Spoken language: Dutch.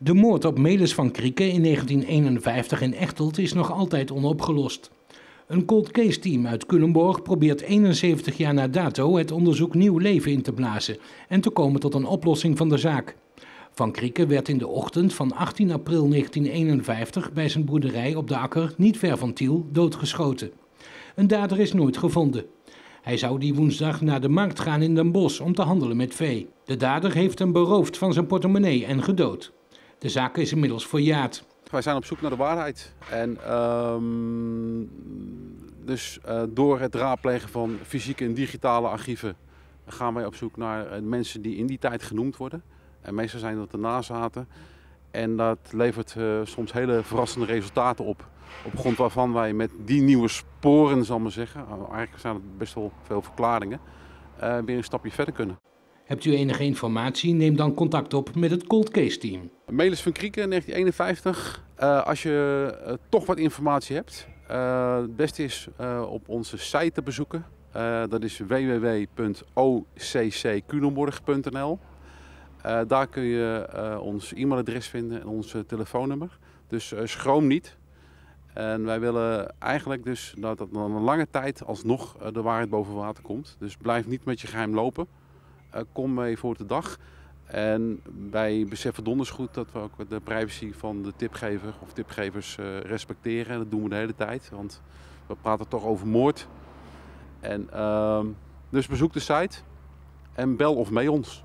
De moord op Melis van Krieken in 1951 in Echteld is nog altijd onopgelost. Een cold case team uit Culemborg probeert 71 jaar na dato het onderzoek nieuw leven in te blazen en te komen tot een oplossing van de zaak. Van Krieken werd in de ochtend van 18 april 1951 bij zijn boerderij op de akker niet ver van Tiel doodgeschoten. Een dader is nooit gevonden. Hij zou die woensdag naar de markt gaan in Den Bosch om te handelen met vee. De dader heeft hem beroofd van zijn portemonnee en gedood. De zaak is inmiddels verjaard. Wij zijn op zoek naar de waarheid. En uh, dus uh, door het raadplegen van fysieke en digitale archieven gaan wij op zoek naar uh, mensen die in die tijd genoemd worden. En meestal zijn dat de nazaten. En dat levert uh, soms hele verrassende resultaten op. Op grond waarvan wij met die nieuwe sporen, zal ik maar zeggen, eigenlijk zijn het best wel veel verklaringen, weer een stapje verder kunnen. Hebt u enige informatie? Neem dan contact op met het Cold Case Team. Melis van Krieken, 1951. Uh, als je uh, toch wat informatie hebt, uh, het beste is op onze site te bezoeken. dat is www.occculemborg.nl. daar kun je ons e-mailadres vinden en ons telefoonnummer. Dus schroom niet. En wij willen eigenlijk dus dat dat dan een lange tijd alsnog de waarheid boven water komt. Dus blijf niet met je geheim lopen. Kom mee voor de dag. En wij beseffen donders goed dat we ook de privacy van de tipgever of tipgevers uh, respecteren. En dat doen we de hele tijd, want we praten toch over moord. En, uh, dus bezoek de site en bel of mail ons.